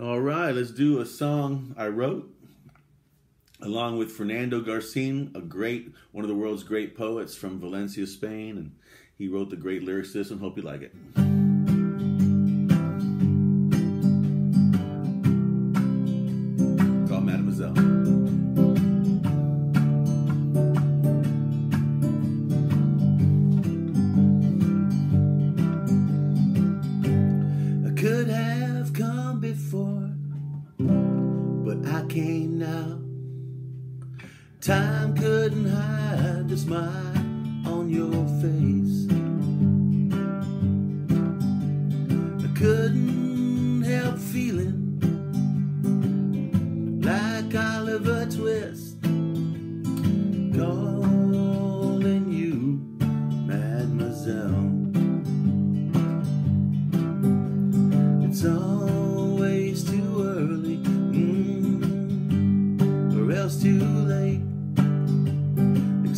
All right, let's do a song I wrote along with Fernando Garcin, a great, one of the world's great poets from Valencia, Spain, and he wrote the great lyrics to this. Hope you like it. Called Mademoiselle. I could have before, but I came now. Time couldn't hide the smile on your face. I couldn't help feeling like Oliver Twist calling you, Mademoiselle. It's always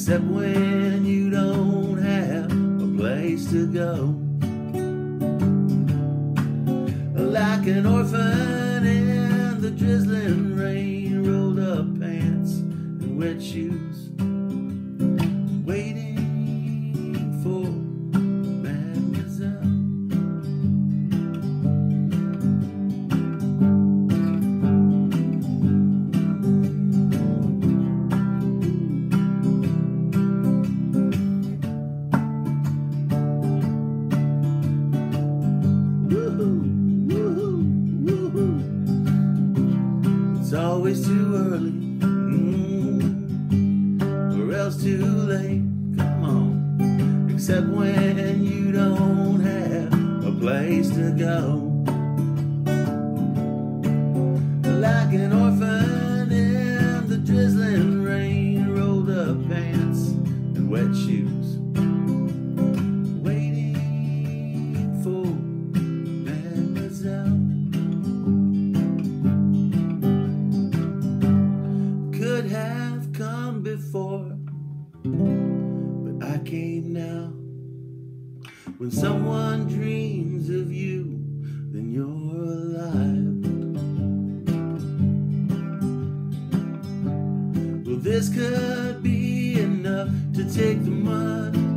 Except when you don't have a place to go. Like an orphan in the drizzling rain, rolled up pants and wet shoes, always too early, mm, or else too late. Come on, except when you don't have a place to go. Before, but I came now. When someone dreams of you, then you're alive. Well, this could be enough to take the mud